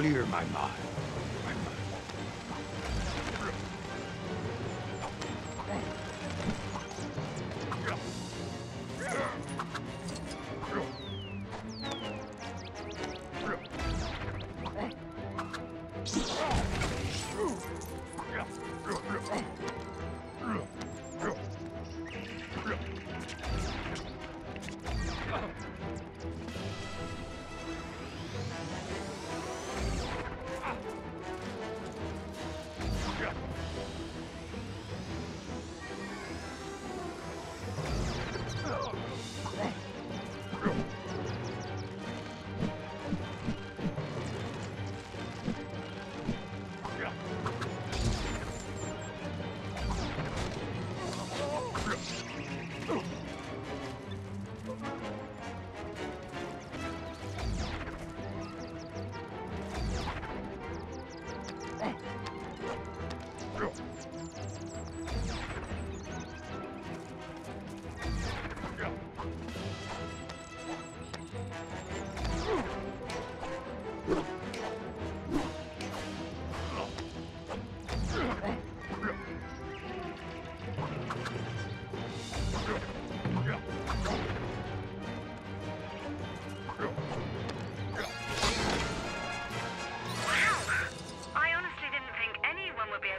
clear my mind.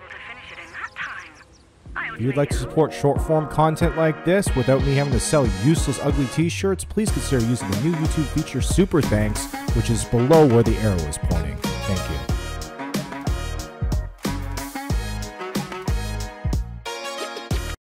Able to finish it in that time. If you'd like to support short form content like this without me having to sell useless, ugly t shirts, please consider using the new YouTube feature Super Thanks, which is below where the arrow is pointing. Thank you.